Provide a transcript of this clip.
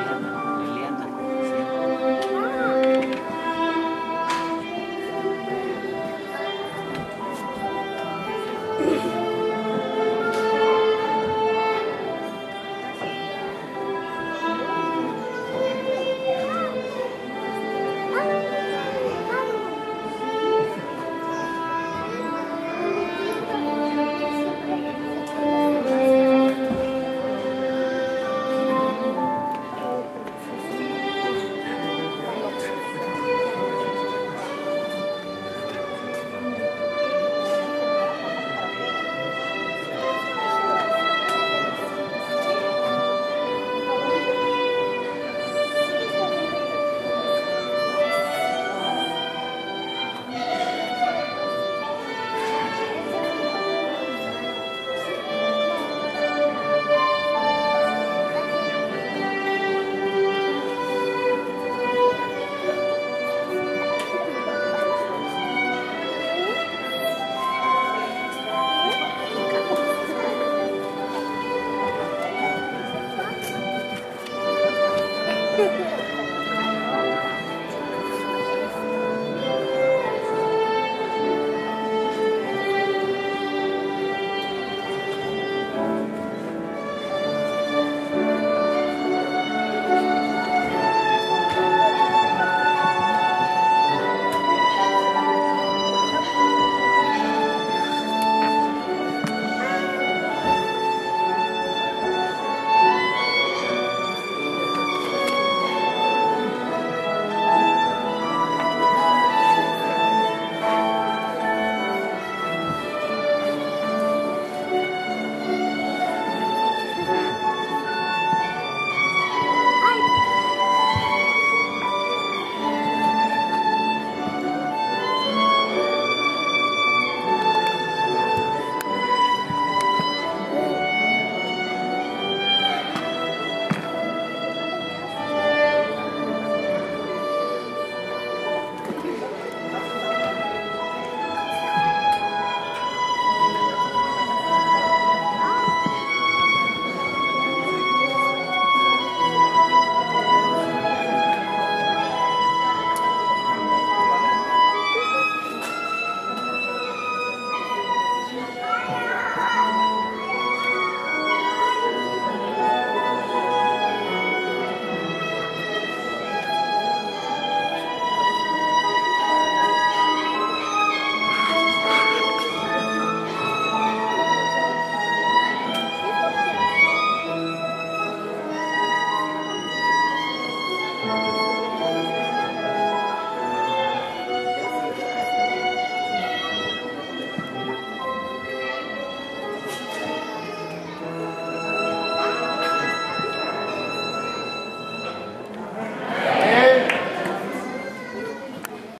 Liliana.